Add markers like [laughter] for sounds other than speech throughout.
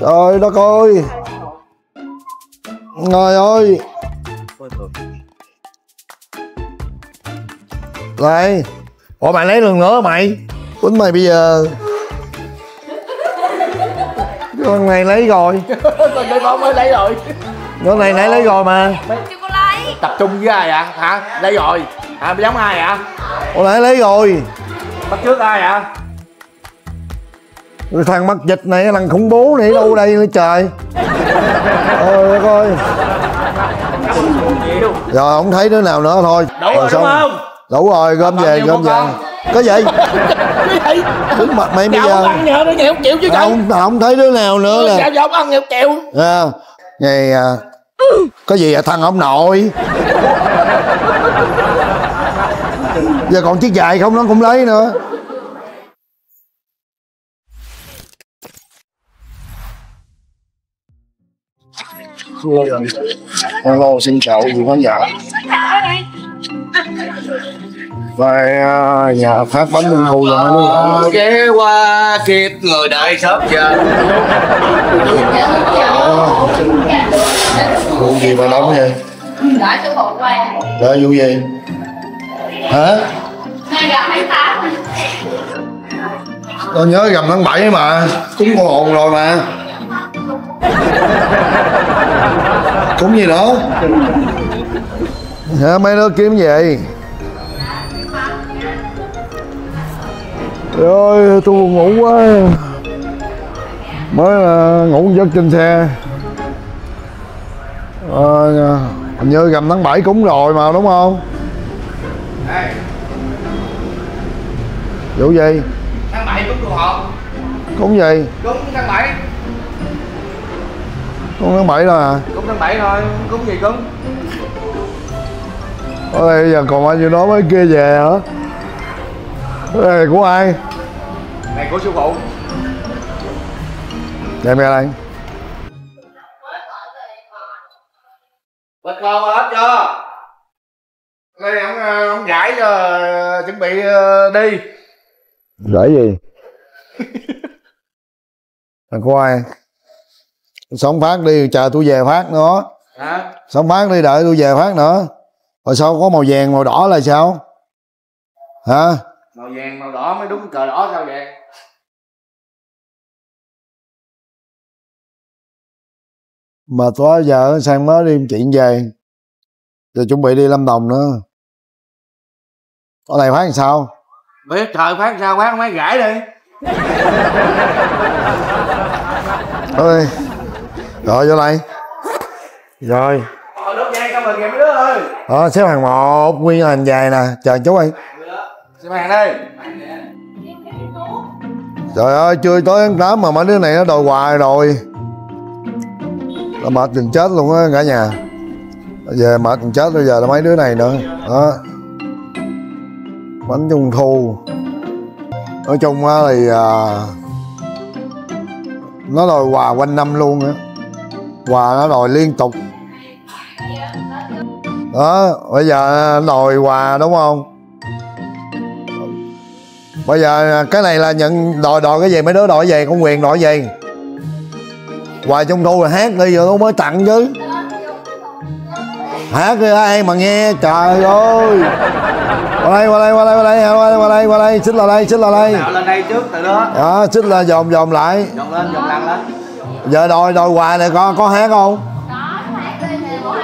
trời đất ơi. Trời ơi. Này. Ủa mày lấy lần nữa mày? Quýnh mày bây giờ. Con này lấy rồi. [laughs] Con con mới lấy rồi. Con này nãy lấy rồi mà. Tập trung với ai ạ hả? Lấy rồi. Hả? Giống ai ạ con nãy lấy rồi. Bắt trước ai ạ thằng mắc dịch này thằng khủng bố này đâu đây nữa trời. Ôi đất ơi nhiều rồi không thấy đứa nào nữa thôi. Đủ rồi đúng xong. không? Đủ rồi gom về gom về. con? có gì? Đứng mặt mày bây giờ. không ăn nó nhiều chịu chứ không không thấy đứa nào nữa là dạ không ăn nhiều chịu. À, ngày à, có gì à thằng ông nội? Giờ còn chiếc dài không nó cũng lấy nữa Hello, xin chào quý khán giả. Về à, nhà phát bánh trung thu rồi nữa. ghé qua kịp người đợi sớm giờ Vụ gì mà nóng vậy? Đó vụ gì? Hả? Tôi nhớ rằm tháng 7 mà Cúng con hồn rồi mà Cúng gì nữa? Hả mấy đứa kiếm gì? Trời ơi tôi buồn ngủ quá Mới là ngủ giấc trên xe Ờ, Hình như rằm tháng 7 cúng rồi mà đúng không? Vụ gì? tháng bảy cúng cuộc họp Cúng gì? cúng tháng bảy Cúng tháng 7 rồi à? cúng tháng bảy thôi cúng gì cúng Ở đây giờ còn bao nhiêu đó mới kia về hả? Này của ai? này của sư phụ Đem ra đây bật con hết chưa đây ông ông giải cho chuẩn bị ờ, đi Để gì? [laughs] Thằng của ai? Sống phát đi, chờ tôi về phát nữa. Hả? Sống phát đi, đợi tôi về phát nữa. Rồi sao có màu vàng, màu đỏ là sao? Hả? màu vàng màu đỏ mới đúng cờ đỏ sao vậy? Mà tối giờ sang mới đi chuyện về. Giờ chuẩn bị đi Lâm Đồng nữa. Có này phát làm sao? biết trời phát sao phát mấy gãi đi. Thôi Rồi vô đây. Rồi. Ờ, rồi xếp hàng một nguyên hành dài nè. Chờ chú ơi xem hàng đây. Trời ơi chưa tới tháng 8 mà mấy đứa này nó đòi hoài rồi. Nó mệt gần chết luôn á cả nhà. Về mệt gần chết bây giờ là mấy đứa này nữa. Đó. Bánh trung thu. Nói chung á thì à, nó đòi quà quanh năm luôn á quà nó đòi liên tục. Đó bây giờ đòi quà đúng không? Bây giờ cái này là nhận đòi đòi cái gì? Mấy đứa đòi gì? Con quyền đòi gì? Quà trung thu là hát đi rồi nó mới tặng chứ. Hát đi ai mà nghe? Trời ơi. Qua đây qua đây qua đây qua đây qua đây qua đây qua đây. Xích là đây xích là đây. Nào lên đây trước từ đó. Đó xích là vòng vòng lại. Dọn lên dọn lăn lên giờ đòi đòi quà này có có hát không? Đó hát đi nè một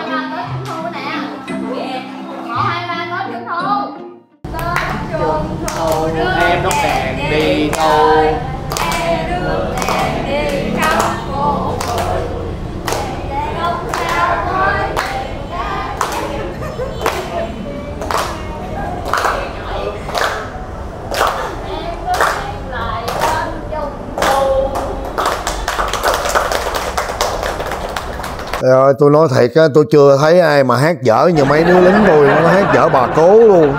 rồi tôi nói thiệt á tôi chưa thấy ai mà hát dở như mấy đứa lính tôi nó hát dở bà cố luôn.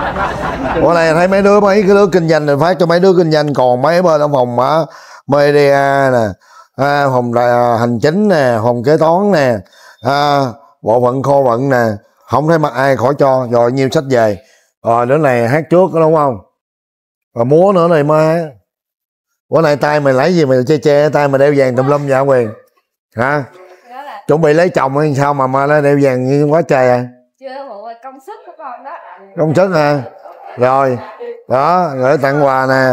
Bữa nay thấy mấy đứa mấy cái đứa kinh doanh thì phát cho mấy đứa kinh doanh còn mấy bên ở phòng á media nè à, phòng à, hành chính nè phòng kế toán nè à, bộ phận kho vận nè. Không thấy mặt ai khỏi cho rồi nhiêu sách về. Rồi đứa này hát trước đó, đúng không? Và múa nữa này mà bữa nay tay mày lấy gì mày che che tay mày đeo vàng tùm lum dạ quyền hả? Chuẩn bị lấy chồng hay sao mà mà nó đeo vàng như quá trời à? Chưa công sức của con đó. Công sức hả? Rồi đó gửi tặng quà nè.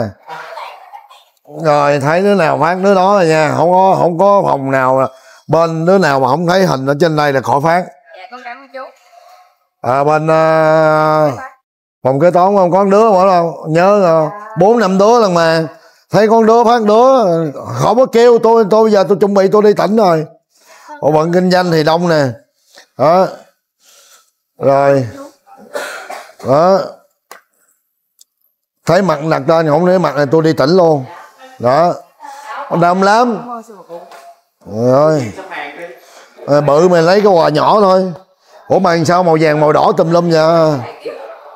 Rồi thấy đứa nào phát đứa đó rồi nha. Không có không có phòng nào bên đứa nào mà không thấy hình ở trên đây là khỏi phát. Dạ con cảm ơn chú. À, bên à, phòng kế toán không có đứa mà đâu. Nhớ à, bốn năm đứa lần mà. Thấy con đứa phát đứa không có kêu tôi tôi bây giờ tôi chuẩn bị tôi đi tỉnh rồi bộ phận kinh doanh thì đông nè. Đó. Rồi. Đó. Thấy mặt đặt tên không thấy mặt này tôi đi tỉnh luôn. Đó. Đông lắm. Rồi. À, bự mày lấy cái quà nhỏ thôi. Ủa mày sao màu vàng màu đỏ tùm lum vậy?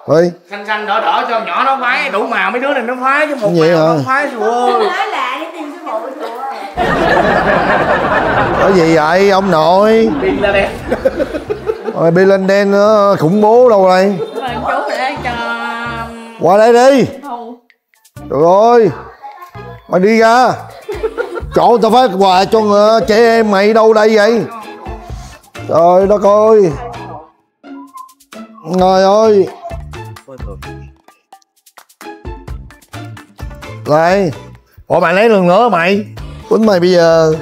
Ơi, xanh xanh đỏ đỏ cho nhỏ nó phái. Đủ màu mấy đứa này nó phái chứ một màu nó phái rồi nói là đi tìm sư phụ [laughs] chú có gì vậy, ông nội? Đi ra rồi Bin Laden nó khủng bố đâu đây chú để cho qua đây đi. Được trời ơi mày đi ra. Chỗ tao phát quà cho trẻ em mày đâu đây vậy? Trời đất ơi. Trời ơi. Đây ủa, mày lấy lần nữa mày? Quýnh mày bây giờ.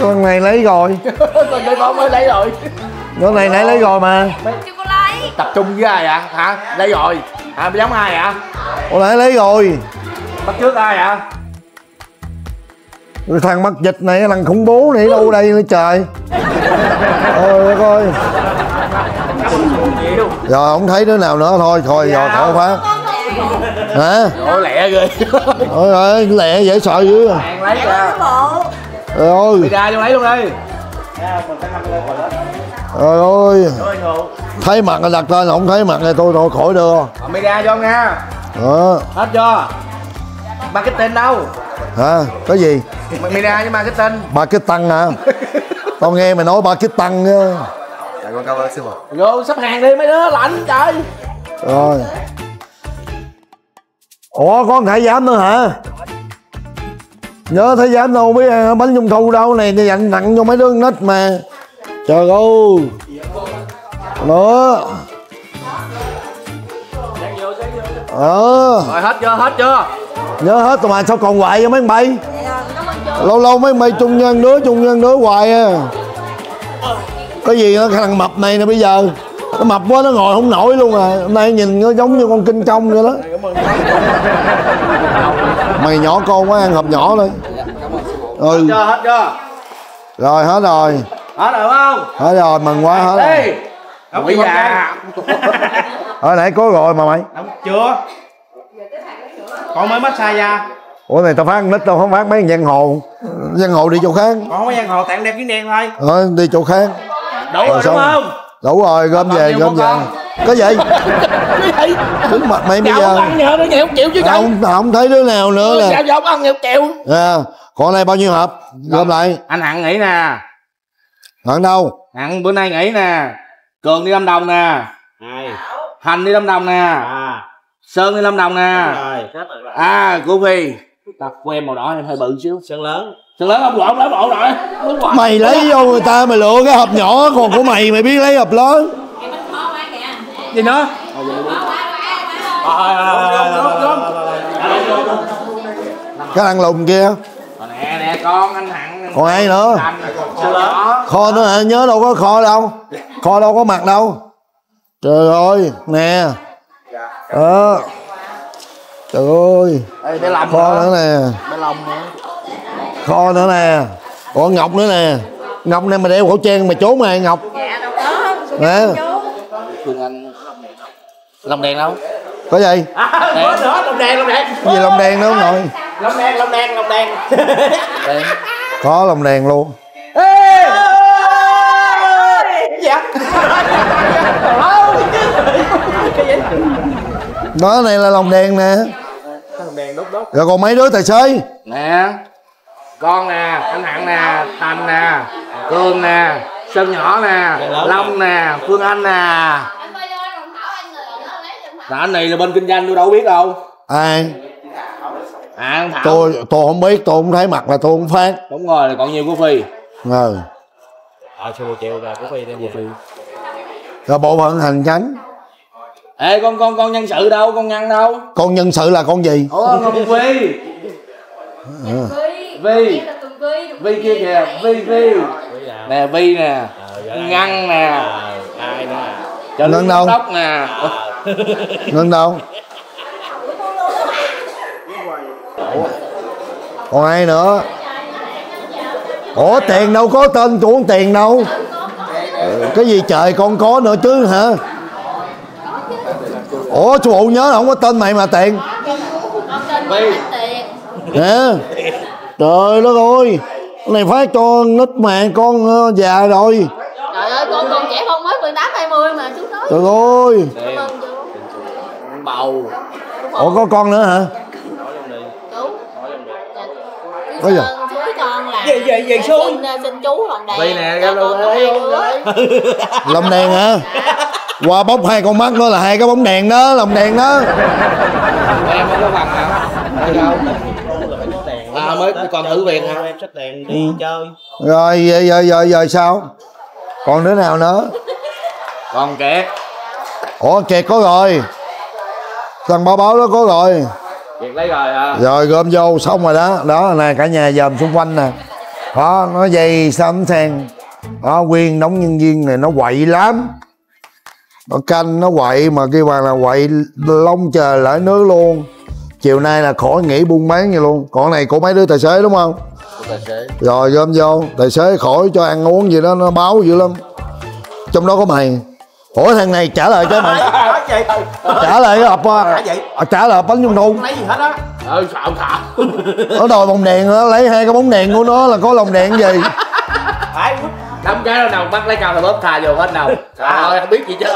Con này lấy rồi. Con đây con mới lấy rồi con này nãy lấy rồi mà. Chưa có lấy. Tập trung với ai ạ hả? Lấy rồi. Hả? Giống ai ạ con nãy lấy rồi. Bắt trước ai ạ Rồi thằng mắc dịch này thằng khủng bố này đâu đây nữa trời. Ôi đất ơi giờ không thấy đứa nào nữa. Thôi thôi giờ khỏi phát hả? Ôi lẹ ghê. Ôi ơi lẹ dễ sợ dữ à. hàng lấy ra trời ơi. Đi ra vô lấy luôn đi. Trời ơi. Thấy mặt là đặt tên không thấy mặt này tôi tôi khỏi đưa mày ra cho nha? Đó hết chưa? Marketing đâu? Hả? Cái gì? Mày ra với marketing. Ba cái tăng hả? Tao nghe mày nói ba cái tăng á. Vô sắp hàng đi mấy đứa lạnh trời. Rồi ủa có thái giám nữa hả? Nhớ thái giám đâu biết ăn bánh trung thu đâu này thì dành nặng cho mấy đứa con nít mà. Trời ơi. Nữa ờ. Rồi hết chưa hết chưa? Nhớ hết rồi mà sao còn hoài vậy mấy bay? Lâu lâu mấy bay chung nhân đứa chung nhân đứa hoài à. Cái gì nó thằng mập này nè bây giờ nó mập quá nó ngồi không nổi luôn à. Hôm nay nhìn nó giống như con kinh công vậy đó. Mày nhỏ con quá ăn hộp nhỏ thôi. Ừ. Chưa hết chưa? Rồi hết rồi. Hết rồi không? Hết rồi mừng quá hết rồi. Đi không bị già. hồi nãy có rồi mà mày. Không, chưa. Con mới massage da. Ủa này tao phát nít tao không phát mấy văn hồ. Văn hồ đi chỗ khác. Con không có gian hồ tặng đẹp kiến đen thôi. Ờ, đi chỗ khác. Đủ rồi đúng xong. không đủ rồi gom về nhiều gom về. Có gì? Cái gì? Đứng mặt mày bây giờ. không ăn nhờ nó nhẹo chịu chứ không không thấy đứa nào nữa nè. dạ không ăn nhẹo chịu? À, còn này bao nhiêu hộp? Gom lại. anh hằng nghỉ nè. Hẳn đâu? Hằng bữa nay nghỉ nè. Cường đi lâm đồng nè. Hành đi lâm đồng nè. Sơn đi lâm đồng nè. À cô phi. Tập của em màu đỏ em hơi bự xíu. Sơn lớn sơn lớn không lộn lộn lộn rồi. Mày lấy vô người ta mày lựa cái hộp nhỏ còn của mày mày biết lấy hộp lớn. Gì nữa? Cái thằng lùn kia. Còn nè nè con anh hằng còn ai nữa? Sơn lớn kho nữa hả? Nhớ đâu có kho đâu. Kho đâu có mặt đâu. Trời ơi nè. Ờ. Trời ơi. Ê, để lòng kho nữa nè. Nữa kho nữa nè. Còn ngọc nữa nè. Ngọc này mày đeo khẩu trang mày trốn mày ngọc? Dạ đâu có. Nè. Phương Anh. Lòng đèn đâu? có gì? À, nữa, nữa, lòng đèn, lòng đèn gì lồng đèn nữa không nội? Lòng đèn, lòng đèn, lòng đèn Đèn có lồng đèn luôn. Ê! Dạ. Đó này là lồng đèn nè. Lòng đèn đốt đốt. Rồi còn mấy đứa tài xế? Nè Con nè, anh Hạng nè, Thành nè Cương nè, Sơn nhỏ nè Long nè, Phương Anh nè. Anh anh Là anh này là bên kinh doanh tôi đâu biết đâu. Ai? À Thảo. Tôi tôi không biết tôi không thấy mặt là tôi không phát. Đúng rồi là còn nhiều của phi. Ờ ờ một triệu ra của phi đem về phi. Rồi bộ phận hành chánh. Ê con con con nhân sự đâu con nhân đâu? Con nhân sự là con gì? Ủa con phi Vi Vi. Kia kìa vi vi Quý nào nè vi nè. Ờ, ai? ngăn nè. Ờ, ai nữa à? lý Ngân đâu? đốc nè. Ngân đâu? Còn ai nữa? Ủa tiền đâu có tên của tiền đâu? Ừ, cái gì trời con có nữa chứ hả? Ủa chú bộ nhớ là không có tên mày mà tiền. Vi. Tiền. Nè [laughs] trời đất ơi này phát cho nít mẹ con ờ, già rồi. Trời ơi con con trẻ con mới 18 20 mà chú nói. Trời ơi. Cảm ơn chú. Bầu. Ủa có con nữa hả? Chú. Là Gì, gì, gì, là suối? xin, xin chú lòng đèn. Vi nè, ra có lồng đèn hả? Qua bóc hai con mắt nữa là hai cái bóng đèn đó lồng đèn đó. Em không có bằng hả mới còn thử việc hả? em sách đèn đi chơi. Rồi giờ giờ giờ, giờ sao? Còn đứa nào nữa? Còn kẹt. Ủa kiệt có rồi. Thằng báo báo đó có rồi. Kẹt lấy rồi hả? Rồi gom vô xong rồi đó. Đó nè cả nhà dòm xung quanh nè. Đó nó dây sắm sen đó nguyên đóng nhân viên này nó quậy lắm. Nó canh nó quậy mà kêu bằng là quậy lông trời lỡ nước luôn chiều nay là khỏi nghỉ buôn bán gì luôn. Còn này của mấy đứa tài xế đúng không? Tài xế. Rồi gom vô. Tài xế khỏi cho ăn uống gì đó nó báo dữ lắm. Trong đó có mày. Ủa thằng này trả lời cho mày. Trả lời cái hộp à, vậy? trả lời bánh trung thu. Lấy gì hết á. Ừ xạo xạo nó đòi bóng đèn nó lấy hai cái bóng đèn của nó là có lồng đèn gì? Đâm cái đâu nào bắt lấy cao là bóp thà vô hết đâu trời ơi không biết gì chứ.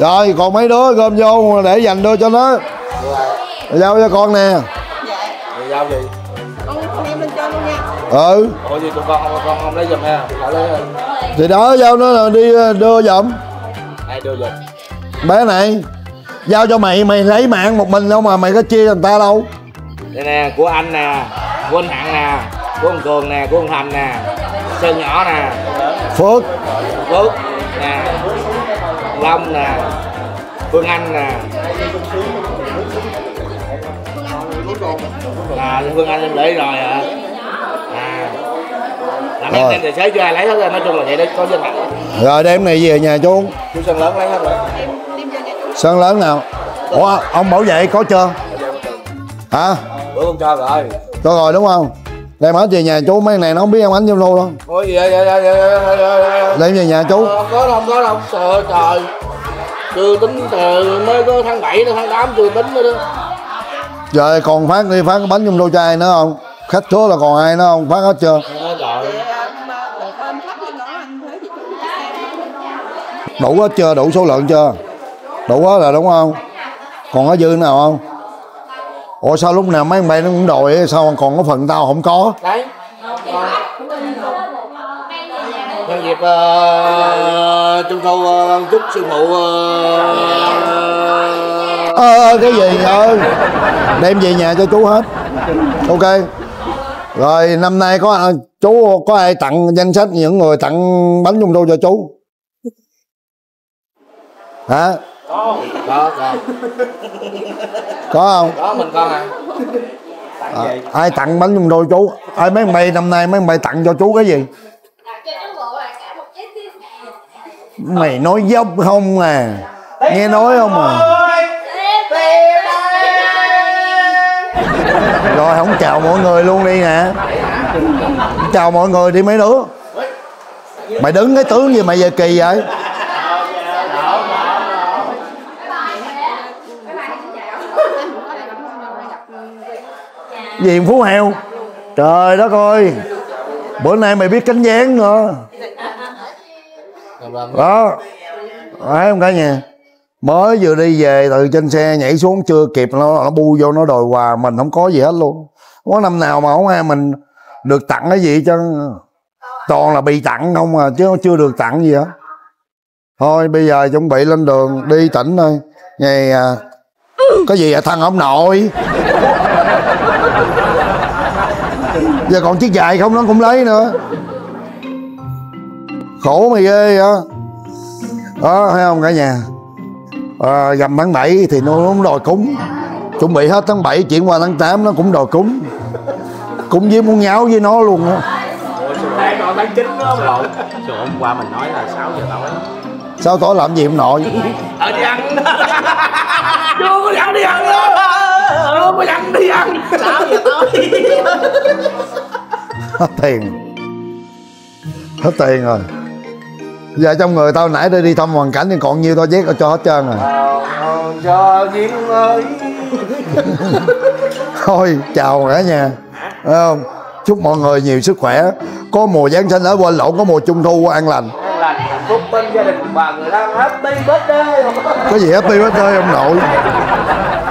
Rồi còn mấy đứa gom vô để dành đưa cho nó giao cho con nè. Thì giao gì? Ừ. Ủa gì tụi con con không lấy giùm ha? Họ lấy thì đó giao nó là đi ờ, đưa giùm. Ai đưa giùm? Bé này giao cho mày mày lấy mạng một mình đâu mà mày có chia cho người ta đâu. Đây nè của anh nè của anh hạng nè của ông cường nè của ông thành nè sơn nhỏ nè. Phước. Phước nè long nè phương anh nè à phương anh em lấy rồi hả? À. Là mấy Rồi. anh tài xế chưa ai lấy hết rồi nói chung là vậy đấy có dân rồi đem này về nhà chú. Chú sơn lớn lấy hết rồi. Sơn lớn nào? Ủa ông bảo vệ có chưa? Hả? Bữa con cho rồi. Cho rồi đúng không? Đem hết về nhà chú mấy này nó không biết ăn bánh trung thu đâu. Ôi vậy vậy vậy vậy đem về nhà chú. Không có đâu không có đâu. Trời trời. Chưa tính từ mới có tháng 7 đến tháng 8 chưa tính nữa đó rồi còn phát đi phát cái bánh trong đôi cho ai nữa không? Khách số là còn ai nữa không? Phát hết chưa? Đủ hết chưa? Đủ số lượng chưa? Đủ hết là đúng không? Còn có dư nào không? Ủa sao lúc nào mấy ông bay nó cũng đòi sao còn có phần tao không có? Đấy. Nhân dịp uh, trung thu uh, chúc sư phụ uh, ờ ờ, cái gì? Ơi đem về nhà cho chú hết. Ok. Rồi năm nay có chú có ai tặng danh sách những người tặng bánh trung thu cho chú? Hả? Có có có không? Có mình con à à, ai tặng bánh trung thu chú? Ai mấy bay năm nay mấy bay tặng cho chú cái gì? Mày nói dốc không à? Nghe nói không à rồi, không chào mọi người luôn đi nè. Chào mọi người đi mấy đứa. Mày đứng cái tướng gì mày về kỳ vậy? Gì, phú heo? Trời đất ơi. Bữa nay mày biết cánh dáng nữa. Đó. Thấy không cả nhà? Mới vừa đi về từ trên xe nhảy xuống chưa kịp nó nó bu vô nó đòi quà mình không có gì hết luôn. Không có năm nào mà không ai mình được tặng cái gì cho toàn là bị tặng không à chứ chưa được tặng gì hết. Thôi bây giờ chuẩn bị lên đường đi tỉnh thôi. Ngày à, có gì vậy thằng ông nội? Giờ còn chiếc dài không nó cũng lấy nữa. Khổ mày ghê vậy. Đó thấy không cả nhà? À, gầm tháng 7 thì nó cũng đòi cúng. Chuẩn bị hết tháng 7 chuyển qua tháng 8 nó cũng đòi cúng. Cúng với muốn nháo với nó luôn á. Tháng còn tháng 9 đó nội Trời hôm qua mình nói là 6 giờ tối. Sao tối làm gì ông nội? Ở đi ăn. Chưa có dặn đi ăn. Chưa có dặn đi ăn. 6 giờ tối. Hết tiền. Hết tiền rồi giờ trong người tao nãy đi đi thăm hoàn cảnh thì còn nhiêu tao vét cho hết trơn rồi. Cho [laughs] ơi thôi chào cả nhà Thấy không? Chúc mọi người nhiều sức khỏe. Có mùa giáng sinh ở quên lộn có mùa trung thu an lành. An lành hạnh phúc bên gia đình và người thân happy birthday. Có gì happy birthday ông nội [laughs]